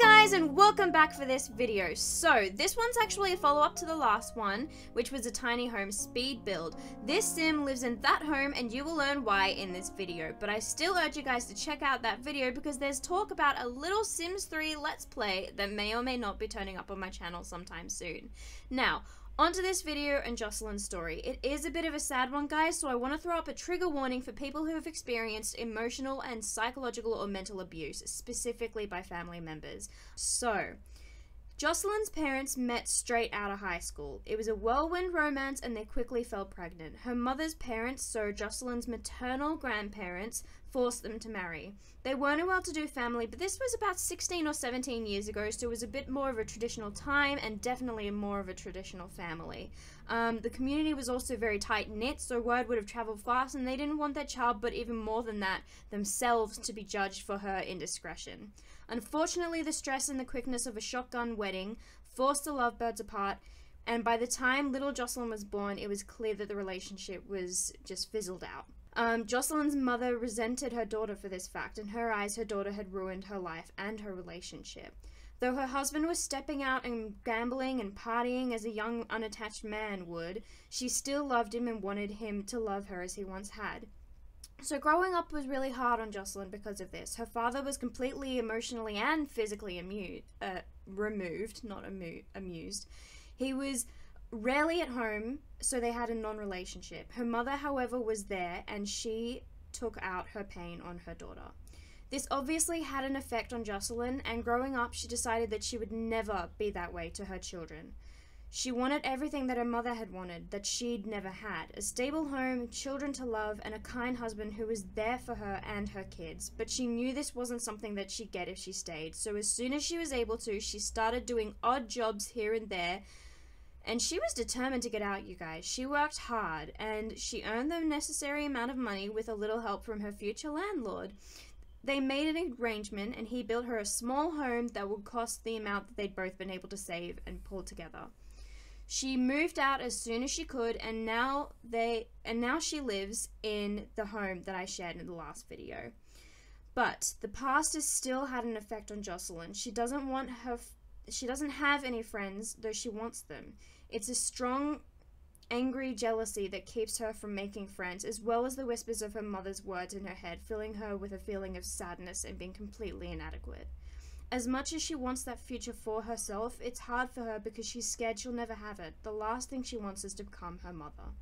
Guys and welcome back for this video. So this one's actually a follow up to the last one which was a tiny home speed build. This sim lives in that home and you will learn why in this video but I still urge you guys to check out that video because there's talk about a little Sims 3 let's play that may or may not be turning up on my channel sometime soon. Now Onto this video and Jocelyn's story. It is a bit of a sad one, guys, so I want to throw up a trigger warning for people who have experienced emotional and psychological or mental abuse, specifically by family members. So, Jocelyn's parents met straight out of high school. It was a whirlwind romance and they quickly fell pregnant. Her mother's parents, so Jocelyn's maternal grandparents, forced them to marry. They weren't a well to do family, but this was about 16 or 17 years ago, so it was a bit more of a traditional time and definitely more of a traditional family. Um, the community was also very tight knit, so word would have traveled fast, and they didn't want their child, but even more than that, themselves to be judged for her indiscretion. Unfortunately, the stress and the quickness of a shotgun wedding forced the lovebirds apart, and by the time little Jocelyn was born, it was clear that the relationship was just fizzled out. Um, Jocelyn's mother resented her daughter for this fact. In her eyes, her daughter had ruined her life and her relationship. Though her husband was stepping out and gambling and partying as a young, unattached man would, she still loved him and wanted him to love her as he once had. So growing up was really hard on Jocelyn because of this. Her father was completely emotionally and physically amu- uh, removed, not amu- amused. He was rarely at home, so they had a non relationship. Her mother, however, was there and she took out her pain on her daughter. This obviously had an effect on Jocelyn, and growing up, she decided that she would never be that way to her children. She wanted everything that her mother had wanted, that she'd never had a stable home, children to love, and a kind husband who was there for her and her kids. But she knew this wasn't something that she'd get if she stayed, so as soon as she was able to, she started doing odd jobs here and there. And she was determined to get out, you guys. She worked hard and she earned the necessary amount of money with a little help from her future landlord. They made an arrangement and he built her a small home that would cost the amount that they'd both been able to save and pull together. She moved out as soon as she could and now they and now she lives in the home that I shared in the last video. But the past has still had an effect on Jocelyn. She doesn't want her she doesn't have any friends though she wants them. It's a strong angry jealousy that keeps her from making friends, as well as the whispers of her mother's words in her head, filling her with a feeling of sadness and being completely inadequate. As much as she wants that future for herself, it's hard for her because she's scared she'll never have it. The last thing she wants is to become her mother.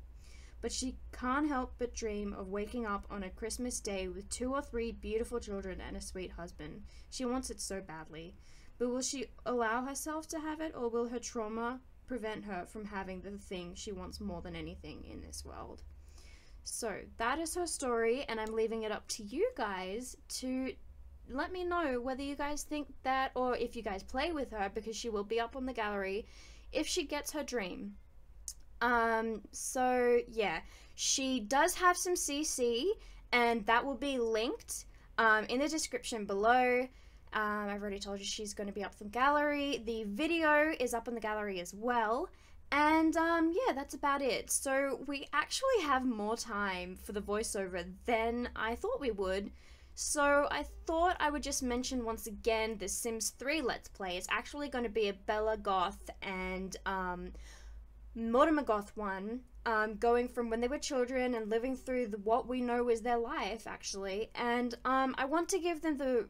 But she can't help but dream of waking up on a Christmas day with two or three beautiful children and a sweet husband. She wants it so badly. But will she allow herself to have it, or will her trauma prevent her from having the thing she wants more than anything in this world? So, that is her story, and I'm leaving it up to you guys to let me know whether you guys think that or if you guys play with her because she will be up on the gallery if she gets her dream. Um, so yeah, she does have some CC and that will be linked um, in the description below. Um, I've already told you she's going to be up the gallery. The video is up in the gallery as well. And um, yeah, that's about it. So we actually have more time for the voiceover than I thought we would. So I thought I would just mention once again the Sims 3 Let's Play. It's actually going to be a Bella Goth and um, Mortimer Goth one, um, going from when they were children and living through the, what we know is their life, actually. And um, I want to give them the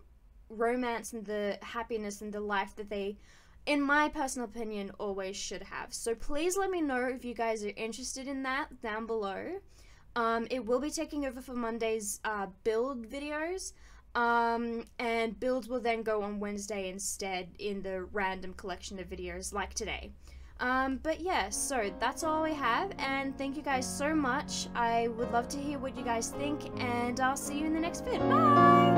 romance and the happiness and the life that they, in my personal opinion, always should have. So please let me know if you guys are interested in that down below. Um, it will be taking over for Monday's uh, build videos. Um, and builds will then go on Wednesday instead in the random collection of videos like today. Um, but yeah, so that's all we have, and thank you guys so much. I would love to hear what you guys think, and I'll see you in the next vid. Bye!